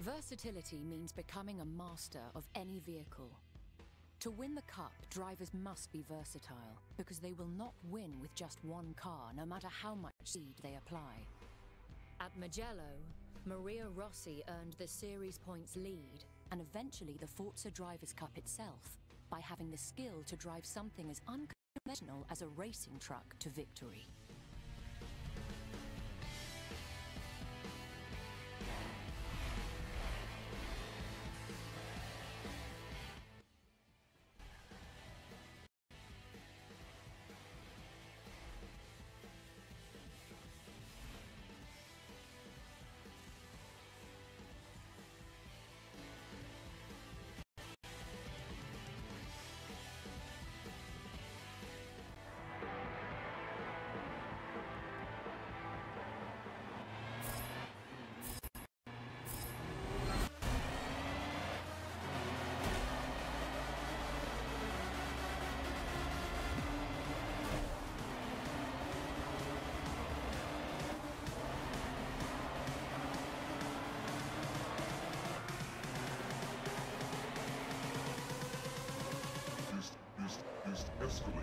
Versatility means becoming a master of any vehicle. To win the Cup, drivers must be versatile, because they will not win with just one car, no matter how much speed they apply. At Mugello, Maria Rossi earned the series points lead, and eventually the Forza Drivers' Cup itself, by having the skill to drive something as unconventional as a racing truck to victory. Escalate.